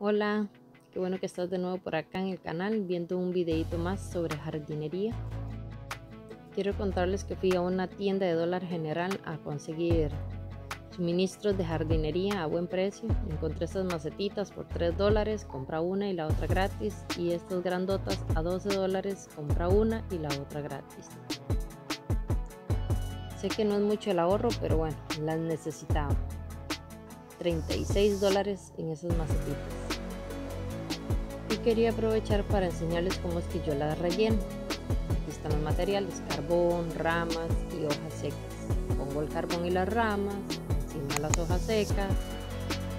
Hola, qué bueno que estás de nuevo por acá en el canal viendo un videito más sobre jardinería. Quiero contarles que fui a una tienda de dólar general a conseguir suministros de jardinería a buen precio. Encontré estas macetitas por 3 dólares, compra una y la otra gratis. Y estas grandotas a 12 dólares, compra una y la otra gratis. Sé que no es mucho el ahorro, pero bueno, las necesitaba. 36 dólares en esas macetitas quería aprovechar para enseñarles cómo es que yo la relleno. Aquí están los materiales, carbón, ramas y hojas secas. Pongo el carbón y las ramas, encima las hojas secas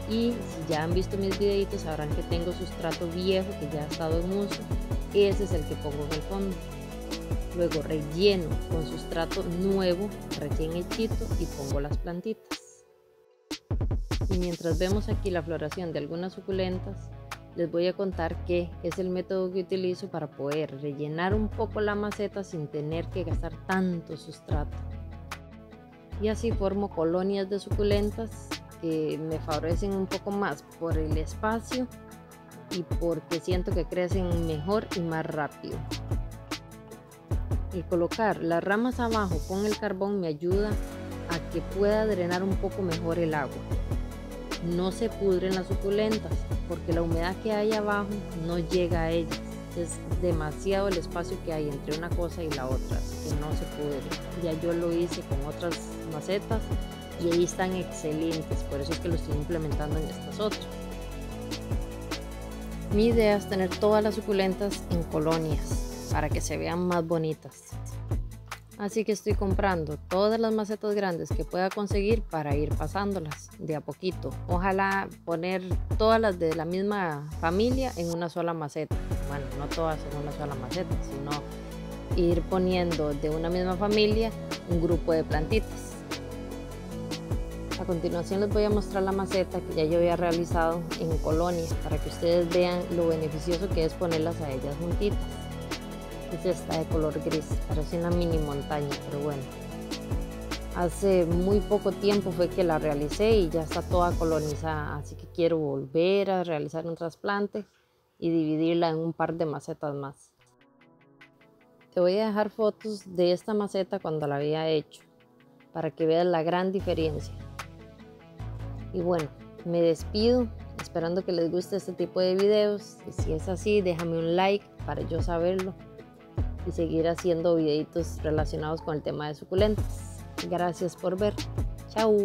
y si ya han visto mis videitos sabrán que tengo sustrato viejo que ya ha estado en uso. Ese es el que pongo en el fondo. Luego relleno con sustrato nuevo, recién hechito y pongo las plantitas. Y mientras vemos aquí la floración de algunas suculentas, les voy a contar qué es el método que utilizo para poder rellenar un poco la maceta sin tener que gastar tanto sustrato. Y así formo colonias de suculentas que me favorecen un poco más por el espacio y porque siento que crecen mejor y más rápido. El colocar las ramas abajo con el carbón me ayuda a que pueda drenar un poco mejor el agua no se pudren las suculentas porque la humedad que hay abajo no llega a ellas. Es demasiado el espacio que hay entre una cosa y la otra, que no se pudre. Ya yo lo hice con otras macetas y ahí están excelentes, por eso es que lo estoy implementando en estas otras. Mi idea es tener todas las suculentas en colonias para que se vean más bonitas. Así que estoy comprando todas las macetas grandes que pueda conseguir para ir pasándolas de a poquito. Ojalá poner todas las de la misma familia en una sola maceta. Bueno, no todas en una sola maceta, sino ir poniendo de una misma familia un grupo de plantitas. A continuación les voy a mostrar la maceta que ya yo había realizado en colonias para que ustedes vean lo beneficioso que es ponerlas a ellas juntitas es esta de color gris, parece una mini montaña, pero bueno. Hace muy poco tiempo fue que la realicé y ya está toda colonizada, así que quiero volver a realizar un trasplante y dividirla en un par de macetas más. Te voy a dejar fotos de esta maceta cuando la había hecho, para que veas la gran diferencia. Y bueno, me despido esperando que les guste este tipo de videos y si es así déjame un like para yo saberlo y seguir haciendo videitos relacionados con el tema de suculentas. Gracias por ver. Chao.